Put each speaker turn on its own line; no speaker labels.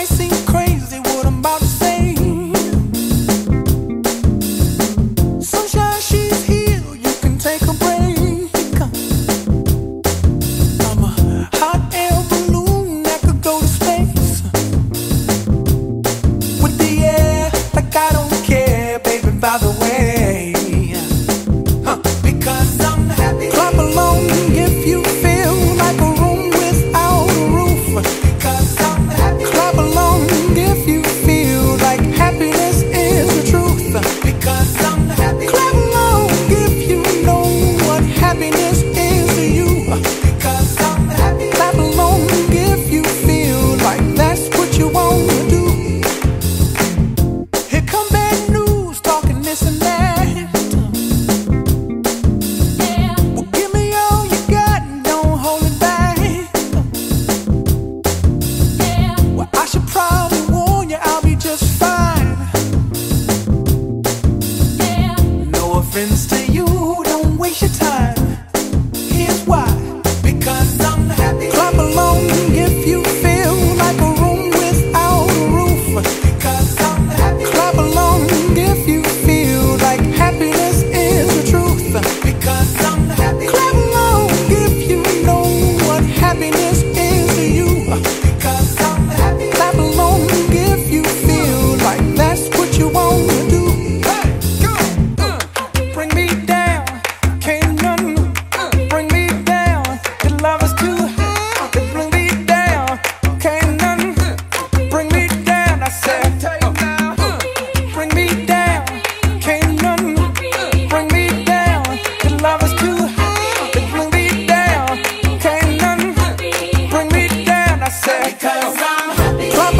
might seem I'm happy.